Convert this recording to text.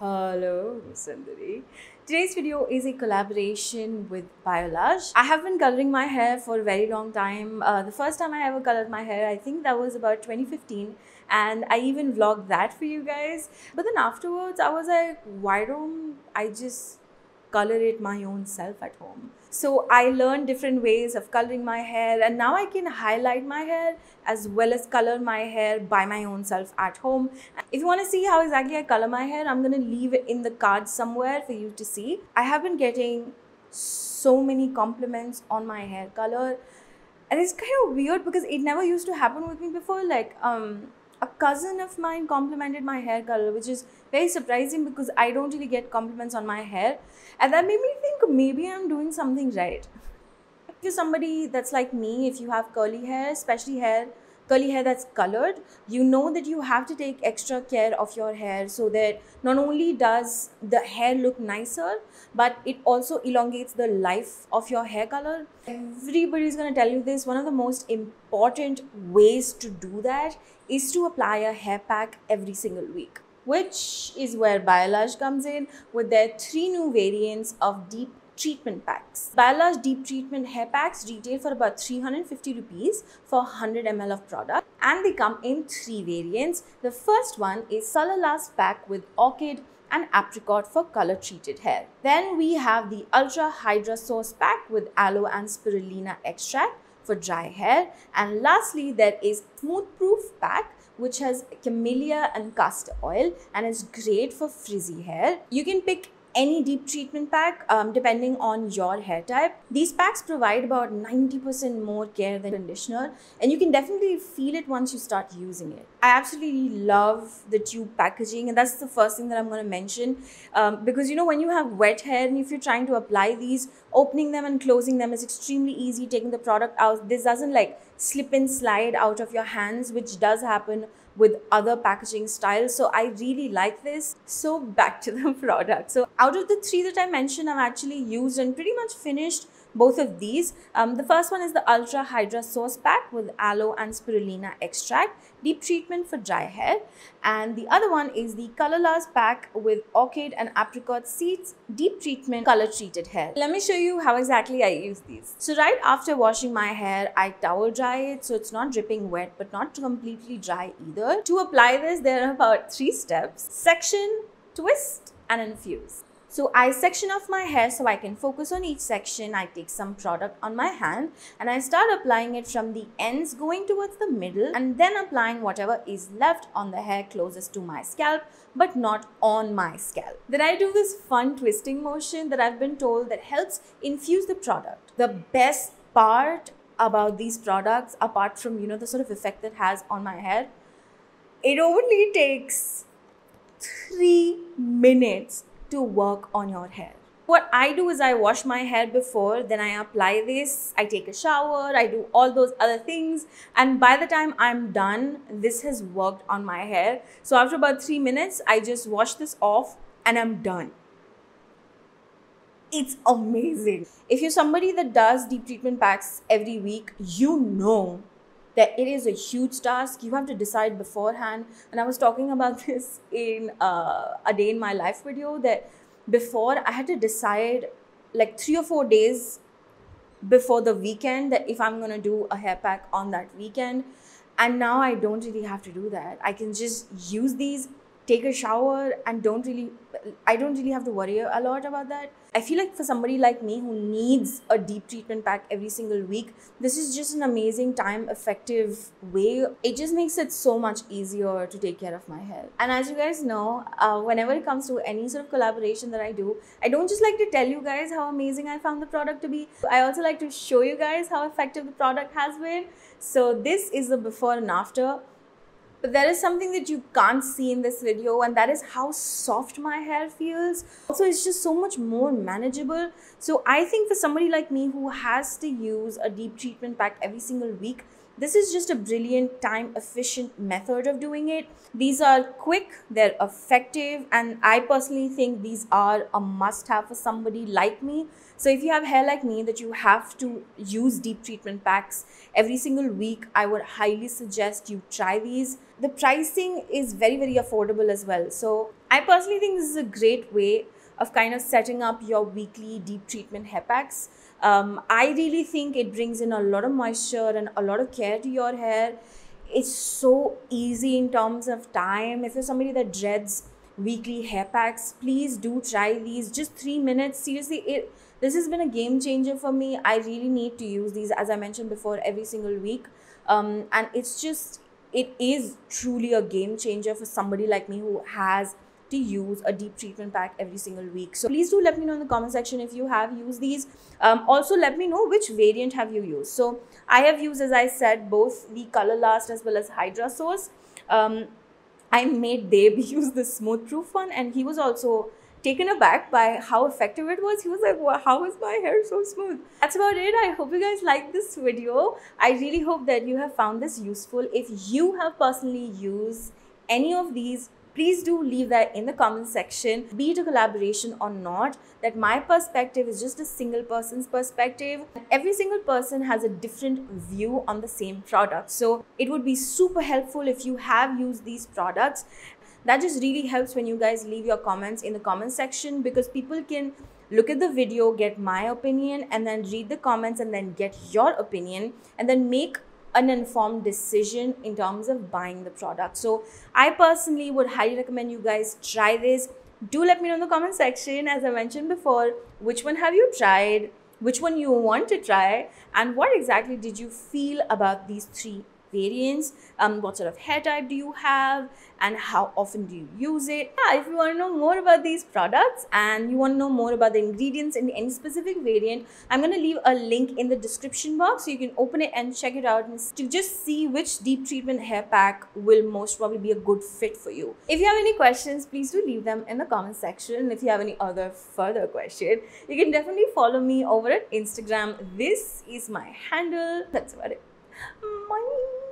Hello, Sundari. Today's video is a collaboration with Biolage. I have been coloring my hair for a very long time. Uh, the first time I ever colored my hair, I think that was about 2015 and I even vlogged that for you guys. But then afterwards, I was like, why don't I just color it my own self at home. So I learned different ways of coloring my hair and now I can highlight my hair as well as color my hair by my own self at home. If you want to see how exactly I color my hair, I'm going to leave it in the card somewhere for you to see. I have been getting so many compliments on my hair color and it's kind of weird because it never used to happen with me before like um a cousin of mine complimented my hair color, which is very surprising because I don't really get compliments on my hair. And that made me maybe I'm doing something right. If you're somebody that's like me, if you have curly hair, especially hair curly hair that's colored, you know that you have to take extra care of your hair so that not only does the hair look nicer, but it also elongates the life of your hair color. Everybody's gonna tell you this. One of the most important ways to do that is to apply a hair pack every single week which is where Biolage comes in with their three new variants of deep treatment packs. Biolage Deep Treatment Hair Packs retail for about 350 rupees for 100 ml of product and they come in three variants. The first one is Color Last Pack with Orchid and apricot for color treated hair. Then we have the Ultra Hydra Source Pack with aloe and spirulina extract for dry hair. And lastly, there is Smooth Proof Pack which has camellia and castor oil and is great for frizzy hair. You can pick any deep treatment pack um, depending on your hair type. These packs provide about 90% more care than conditioner and you can definitely feel it once you start using it. I absolutely love the tube packaging and that's the first thing that I'm going to mention um, because you know when you have wet hair and if you're trying to apply these opening them and closing them is extremely easy taking the product out this doesn't like slip and slide out of your hands which does happen with other packaging styles. So I really like this. So back to the product. So out of the three that I mentioned, I've actually used and pretty much finished both of these. Um, the first one is the Ultra Hydra Source Pack with aloe and spirulina extract, deep treatment for dry hair. And the other one is the Color Last Pack with orchid and apricot seeds, deep treatment, color treated hair. Let me show you how exactly I use these. So right after washing my hair, I towel dry it so it's not dripping wet but not completely dry either. To apply this, there are about three steps. Section, twist and infuse. So I section off my hair so I can focus on each section. I take some product on my hand and I start applying it from the ends going towards the middle and then applying whatever is left on the hair closest to my scalp but not on my scalp. Then I do this fun twisting motion that I've been told that helps infuse the product. The best part about these products apart from you know the sort of effect it has on my hair it only takes three minutes to work on your hair. What I do is I wash my hair before, then I apply this, I take a shower, I do all those other things. And by the time I'm done, this has worked on my hair. So after about three minutes, I just wash this off and I'm done. It's amazing. If you're somebody that does deep treatment packs every week, you know that it is a huge task. You have to decide beforehand. And I was talking about this in uh, a day in my life video that before I had to decide like three or four days before the weekend that if I'm going to do a hair pack on that weekend. And now I don't really have to do that. I can just use these take a shower and don't really I don't really have to worry a lot about that. I feel like for somebody like me who needs a deep treatment pack every single week, this is just an amazing time effective way. It just makes it so much easier to take care of my hair. And as you guys know, uh, whenever it comes to any sort of collaboration that I do, I don't just like to tell you guys how amazing I found the product to be. I also like to show you guys how effective the product has been. So this is the before and after. But there is something that you can't see in this video and that is how soft my hair feels. Also, it's just so much more manageable. So I think for somebody like me who has to use a deep treatment pack every single week, this is just a brilliant time efficient method of doing it. These are quick, they're effective, and I personally think these are a must have for somebody like me. So if you have hair like me that you have to use deep treatment packs every single week, I would highly suggest you try these. The pricing is very, very affordable as well. So I personally think this is a great way of kind of setting up your weekly deep treatment hair packs. Um, I really think it brings in a lot of moisture and a lot of care to your hair. It's so easy in terms of time. If you're somebody that dreads weekly hair packs, please do try these. Just three minutes. Seriously, it this has been a game changer for me. I really need to use these, as I mentioned before, every single week. Um, and it's just, it is truly a game changer for somebody like me who has to use a deep treatment pack every single week. So please do let me know in the comment section if you have used these. Um, also, let me know which variant have you used. So I have used, as I said, both the Color Last as well as Hydra Source. Um, I made Dave use the Smooth Proof one and he was also taken aback by how effective it was. He was like, how is my hair so smooth? That's about it. I hope you guys like this video. I really hope that you have found this useful. If you have personally used any of these please do leave that in the comment section. Be it a collaboration or not that my perspective is just a single person's perspective. Every single person has a different view on the same product. So it would be super helpful if you have used these products. That just really helps when you guys leave your comments in the comment section because people can look at the video get my opinion and then read the comments and then get your opinion and then make an informed decision in terms of buying the product. So i personally would highly recommend you guys try this. Do let me know in the comment section as i mentioned before which one have you tried which one you want to try and what exactly did you feel about these three variants um what sort of hair type do you have and how often do you use it? Yeah if you want to know more about these products and you want to know more about the ingredients in any specific variant i'm going to leave a link in the description box so you can open it and check it out to just see which deep treatment hair pack will most probably be a good fit for you. If you have any questions please do leave them in the comment section And if you have any other further question you can definitely follow me over at instagram. This is my handle. That's about it 咪